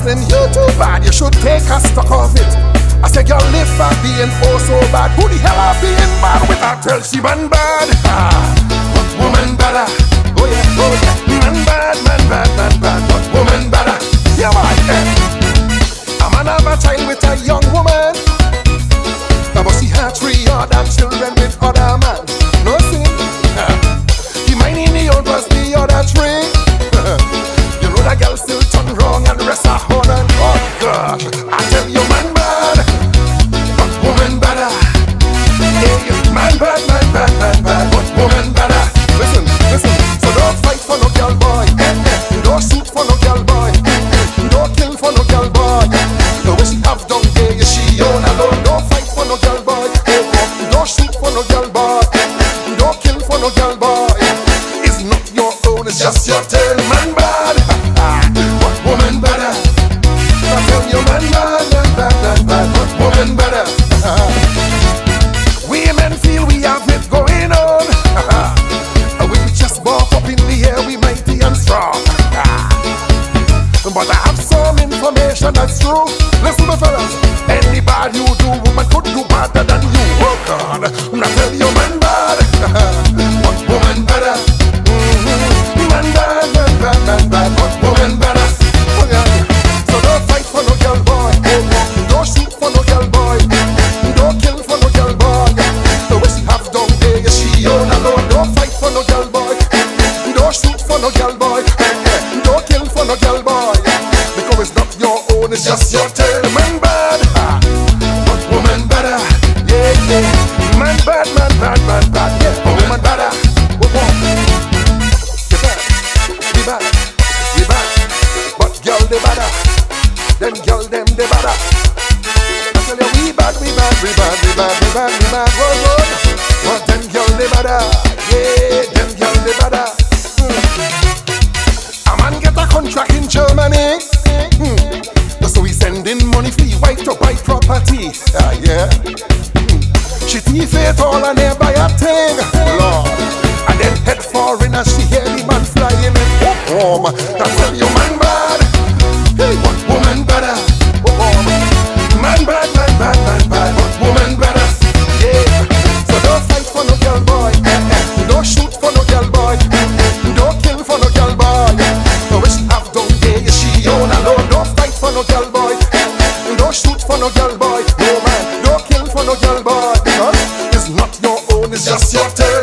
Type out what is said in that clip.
then you too bad. You should take a stock of it. I said, girl, live for being oh so bad. Who the hell are being bad with her? Tell she man bad. Ah, but woman better. Oh yeah, oh yeah. Man bad, man bad, man bad. But woman better. Yeah, man. Eh. A man have a child with a young woman. Now, but she had three other children with other man bad. Ah, but woman better. I tell you, man bad, your it's just your turn. Man bad, but woman better. Yeah, yeah. Man bad, man bad, man bad. Yeah, woman better. Whoop, whoop. We bad, we bad, we bad. But girl, they better. Them girl, them they better. I tell you, we bad, we bad, we bad, we bad, we bad, we bad, whoa, whoa. But them girl, they better. Yeah, them girl, they better. Hmm. A man get a contract in Germany. She thief it all and never buy a thing. Lord. And then head foreign as she hear the man flying and walk home. I tell you, man bad. Hey, what woman better? Oh, oh. Man bad, man bad, man bad. What woman better? Yeah. So don't fight for no girl boy. Eh, eh. Don't shoot for no girl boy. Eh, eh. Don't kill for no girl boy. The she have done there, yeah, she own alone. Don't fight for no girl boy. Eh, eh. Don't shoot for no girl boy. No man. Don't kill for no girl just your turn.